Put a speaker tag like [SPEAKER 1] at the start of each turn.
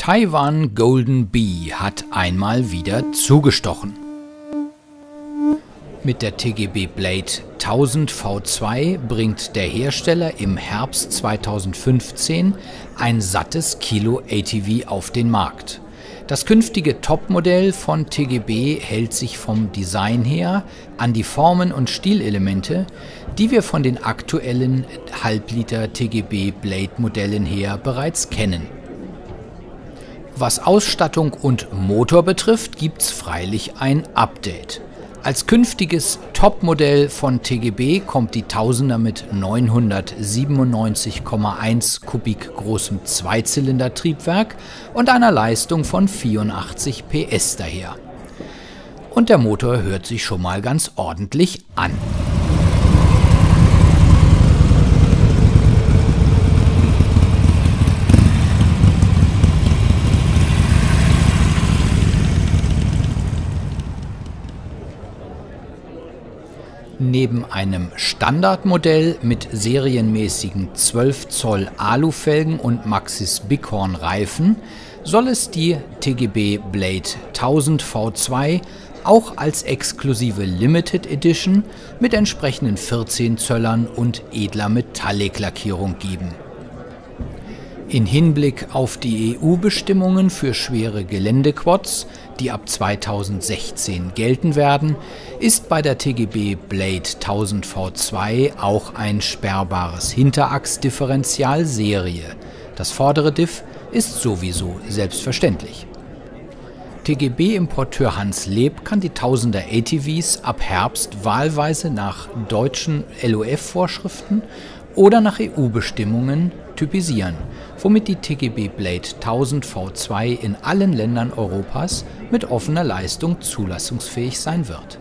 [SPEAKER 1] Taiwan Golden Bee hat einmal wieder zugestochen. Mit der TGB Blade 1000 V2 bringt der Hersteller im Herbst 2015 ein sattes Kilo ATV auf den Markt. Das künftige Topmodell von TGB hält sich vom Design her an die Formen und Stilelemente, die wir von den aktuellen Halbliter TGB Blade Modellen her bereits kennen. Was Ausstattung und Motor betrifft, gibt's freilich ein Update. Als künftiges Topmodell von TGB kommt die Tausender mit 997,1 Kubik großem Zweizylinder-Triebwerk und einer Leistung von 84 PS daher. Und der Motor hört sich schon mal ganz ordentlich an. Neben einem Standardmodell mit serienmäßigen 12 Zoll Alufelgen und Maxis Bighorn Reifen soll es die TGB Blade 1000 V2 auch als exklusive Limited Edition mit entsprechenden 14 Zöllern und edler Metallic-Lackierung geben. In Hinblick auf die EU-Bestimmungen für schwere Geländequads, die ab 2016 gelten werden, ist bei der TGB Blade 1000 V2 auch ein sperrbares Hinterachsdifferential Serie. Das vordere Diff ist sowieso selbstverständlich. TGB-Importeur Hans Leb kann die Tausender ATVs ab Herbst wahlweise nach deutschen LOF-Vorschriften oder nach EU-Bestimmungen typisieren, womit die TGB Blade 1000 V2 in allen Ländern Europas mit offener Leistung zulassungsfähig sein wird